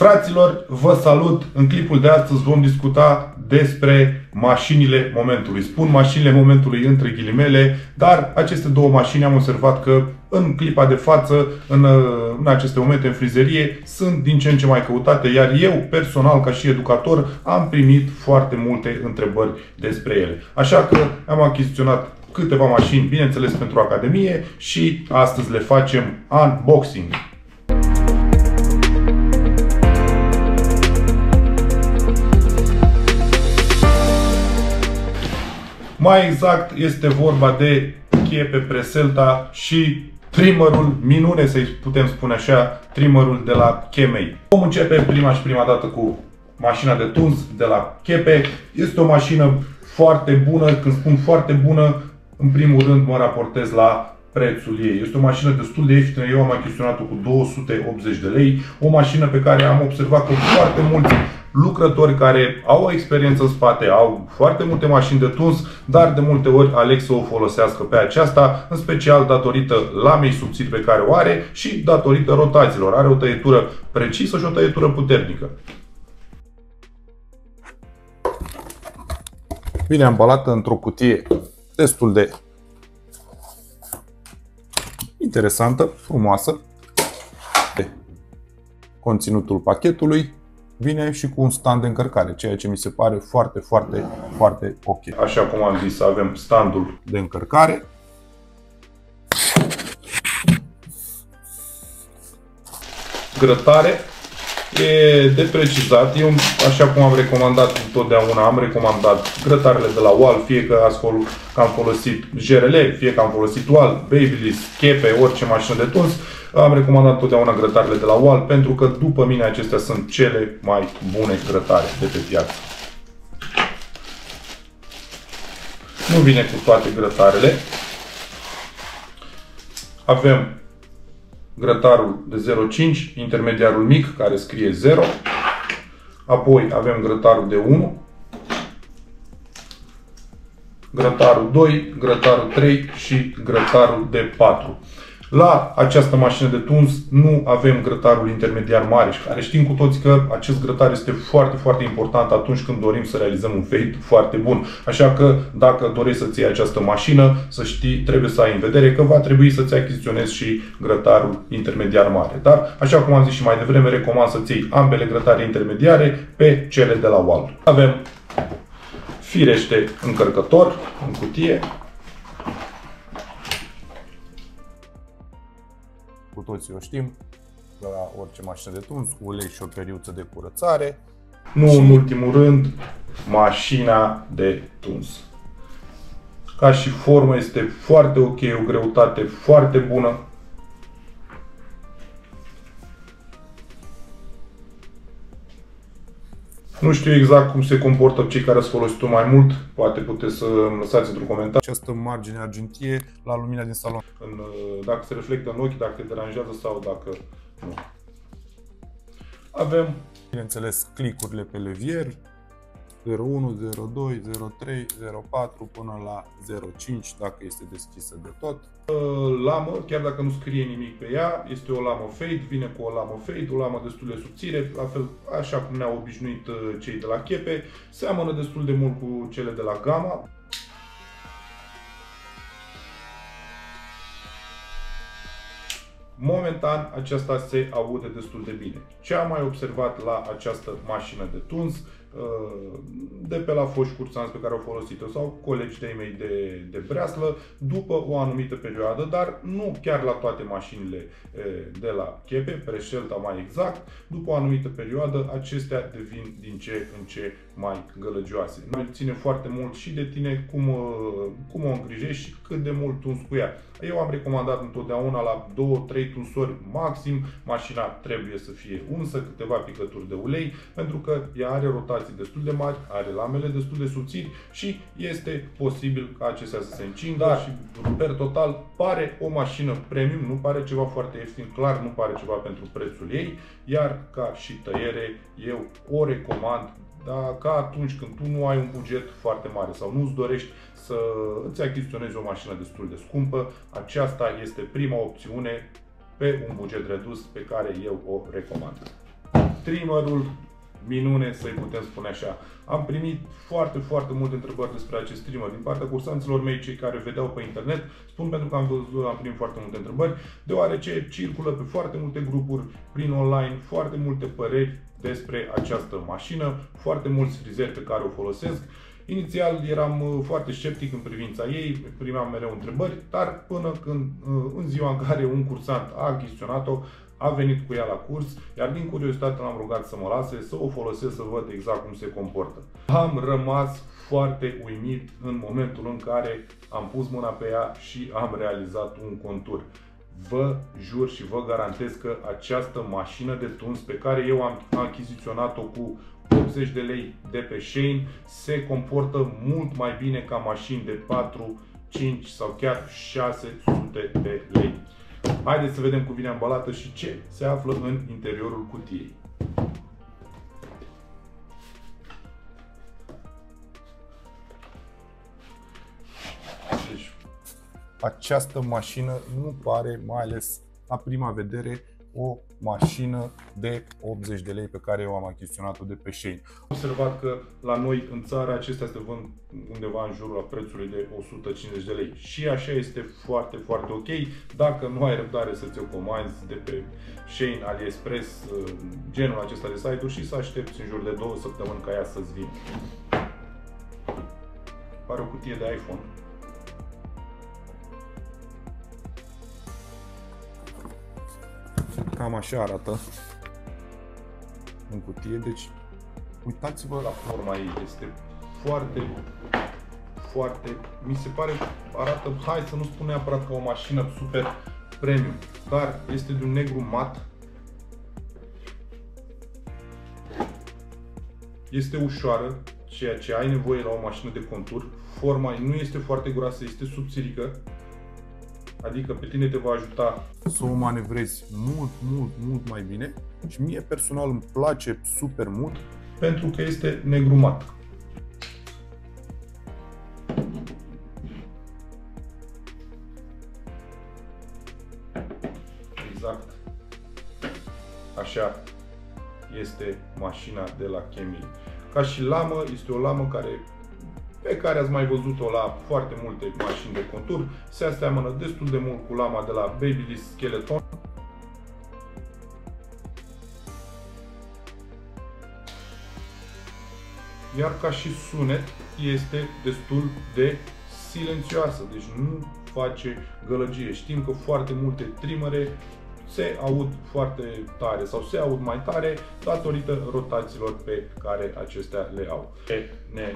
Fraților, vă salut! În clipul de astăzi vom discuta despre mașinile momentului. Spun mașinile momentului între ghilimele, dar aceste două mașini am observat că în clipa de față, în, în aceste momente în frizerie, sunt din ce în ce mai căutate, iar eu, personal, ca și educator, am primit foarte multe întrebări despre ele. Așa că am achiziționat câteva mașini, bineînțeles, pentru Academie și astăzi le facem unboxing. Mai exact este vorba de chepe Preselta și trimmerul minune, să-i putem spune așa, trimmerul de la Chemei. Vom începe prima și prima dată cu mașina de tuns de la Chepe. Este o mașină foarte bună, când spun foarte bună, în primul rând mă raportez la prețul ei. Este o mașină destul de ieftină, eu am achiziționat-o cu 280 de lei, o mașină pe care am observat că foarte mulți lucrători care au o experiență în spate, au foarte multe mașini de tuns, dar de multe ori aleg să o folosească pe aceasta, în special datorită lamei subțiri pe care o are și datorită rotațiilor. Are o tăietură precisă și o tăietură puternică. Bine ambalată într-o cutie destul de interesantă, frumoasă. De conținutul pachetului vine și cu un stand de încărcare, ceea ce mi se pare foarte, foarte, foarte ok. Așa cum am zis, avem standul de încărcare. Grătare e de precizat. Eu, așa cum am recomandat întotdeauna, am recomandat grătarele de la Wall, fie că, că am folosit GRL, fie că am folosit Wall, Babyliss, Chepe, orice mașină de tuns, am recomandat întotdeauna grătarele de la Wall pentru că după mine acestea sunt cele mai bune grătare de pe piață. Nu vine cu toate grătarele. Avem grătarul de 0,5, intermediarul mic care scrie 0. Apoi avem grătarul de 1, grătarul 2, grătarul 3 și grătarul de 4. La această mașină de tuns nu avem grătarul intermediar mare și care știm cu toți că acest grătar este foarte, foarte important atunci când dorim să realizăm un fade foarte bun. Așa că dacă dorești să-ți iei această mașină, să știi, trebuie să ai în vedere că va trebui să-ți achiziționezi și grătarul intermediar mare. Dar, așa cum am zis și mai devreme, recomand să-ți iei ambele grătare intermediare pe cele de la Wall. Avem firește încărcător în cutie, cu toții o știm, la orice mașină de tuns, cu ulei și o periuță de curățare. Nu și... în ultimul rând, mașina de tuns. Ca și formă este foarte ok, o greutate foarte bună. Nu știu exact cum se comportă cei care ați folosit-o mai mult. Poate puteți să îmi lăsați într-un comentariu. Această margine argintie la lumina din salon. În, uh, dacă se reflectă în ochi, dacă te deranjează sau dacă nu. Avem, bineînțeles, clicurile pe levier, 01, 02, 03, 04 până la 05 dacă este deschisă de tot. Lamă, chiar dacă nu scrie nimic pe ea, este o lamă fade, vine cu o lamă fade, o lamă destul de subțire, la fel așa cum ne-au obișnuit uh, cei de la Chepe, seamănă destul de mult cu cele de la Gama. Momentan aceasta se aude destul de bine. Ce am mai observat la această mașină de tuns de pe la foști cursanți pe care au folosit-o sau colegi de mei de, de breaslă după o anumită perioadă, dar nu chiar la toate mașinile de la Chepe, Prescelta mai exact, după o anumită perioadă acestea devin din ce în ce mai gălăgioase. Noi ține foarte mult și de tine cum, cum o îngrijești și cât de mult tuns cu ea. Eu am recomandat întotdeauna la 2-3 tunsori maxim, mașina trebuie să fie unsă, câteva picături de ulei, pentru că ea are rotații destul de mari, are lamele destul de subțiri și este posibil ca acestea să se încingă da. și per total pare o mașină premium, nu pare ceva foarte ieftin, clar nu pare ceva pentru prețul ei, iar ca și tăiere eu o recomand dar ca atunci când tu nu ai un buget foarte mare sau nu îți dorești să îți achiziționezi o mașină destul de scumpă, aceasta este prima opțiune pe un buget redus pe care eu o recomand. trimmerul minune, să-i putem spune așa. Am primit foarte, foarte multe întrebări despre acest streamer din partea cursanților mei, cei care vedeau pe internet. Spun pentru că am, văzut, am primit foarte multe întrebări, deoarece circulă pe foarte multe grupuri, prin online, foarte multe păreri despre această mașină, foarte mulți frizeri pe care o folosesc. Inițial eram uh, foarte sceptic în privința ei, primeam mereu întrebări, dar până când, uh, în ziua în care un cursant a achiziționat-o, a venit cu ea la curs, iar din curiozitate l-am rugat să mă lase, să o folosesc, să văd exact cum se comportă. Am rămas foarte uimit în momentul în care am pus mâna pe ea și am realizat un contur. Vă jur și vă garantez că această mașină de tuns pe care eu am achiziționat-o cu 80 de lei de pe Shane se comportă mult mai bine ca mașini de 4, 5 sau chiar 600 de lei. Haideți să vedem cum vine ambalată și ce se află în interiorul cutiei. Deci, această mașină nu pare, mai ales la prima vedere, o mașină de 80 de lei pe care eu am achiziționat-o de pe Shane. Am observat că la noi în țară acestea se vând undeva în jurul prețului de 150 de lei. Și așa este foarte, foarte ok. Dacă nu ai răbdare să ți-o comanzi de pe Shane, AliExpress, uh, genul acesta de site-uri și să aștepți în jur de două săptămâni ca ea să-ți vină. Pare o cutie de iPhone. Cam așa arată în cutie. Deci, uitați-vă la forma ei. Este foarte, foarte, mi se pare, arată, hai să nu spun neapărat ca o mașină super premium, dar este de un negru mat. Este ușoară, ceea ce ai nevoie la o mașină de contur. Forma nu este foarte groasă, este subțirică, Adică pe tine te va ajuta să o manevrezi mult, mult, mult mai bine și mie personal îmi place super mult pentru că este negru mat. Exact. Așa este mașina de la Chemie. Ca și lamă, este o lamă care pe care ați mai văzut-o la foarte multe mașini de contur. Se aseamănă destul de mult cu lama de la Babyliss Skeleton. Iar ca și sunet este destul de silențioasă, deci nu face gălăgie. Știm că foarte multe trimere se aud foarte tare sau se aud mai tare datorită rotațiilor pe care acestea le au. Ne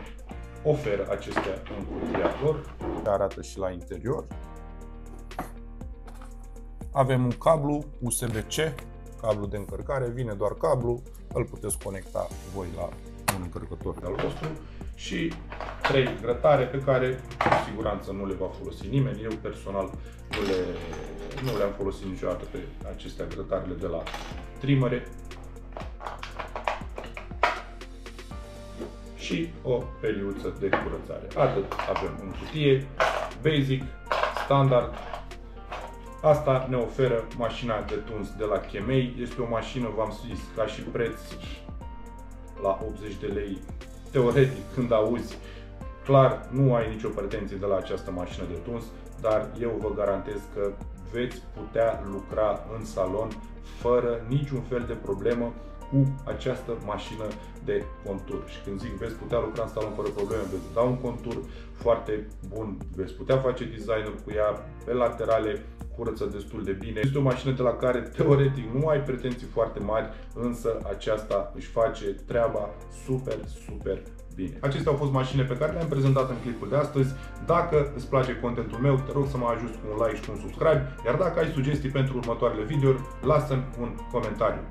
oferă acestea în cutia lor. Arată și la interior. Avem un cablu USB-C, cablu de încărcare, vine doar cablu, îl puteți conecta voi la un încărcător de-al vostru și trei grătare pe care cu siguranță nu le va folosi nimeni. Eu personal nu, le, nu le-am folosit niciodată pe acestea grătarele de la trimere. Și o peliuță de curățare. Atât avem în cutie, basic, standard. Asta ne oferă mașina de tuns de la Chemei. Este o mașină, v-am zis, ca și preț la 80 de lei. Teoretic, când auzi, clar, nu ai nicio pretenție de la această mașină de tuns, dar eu vă garantez că veți putea lucra în salon fără niciun fel de problemă cu această mașină de contur. Și când zic veți putea lucra în salon fără probleme, veți da un contur foarte bun, veți putea face designul cu ea pe laterale, curăță destul de bine. Este o mașină de la care teoretic nu ai pretenții foarte mari, însă aceasta își face treaba super, super bine. Acestea au fost mașinile pe care le-am prezentat în clipul de astăzi. Dacă îți place contentul meu, te rog să mă ajuți cu un like și cu un subscribe, iar dacă ai sugestii pentru următoarele videouri, lasă-mi un comentariu.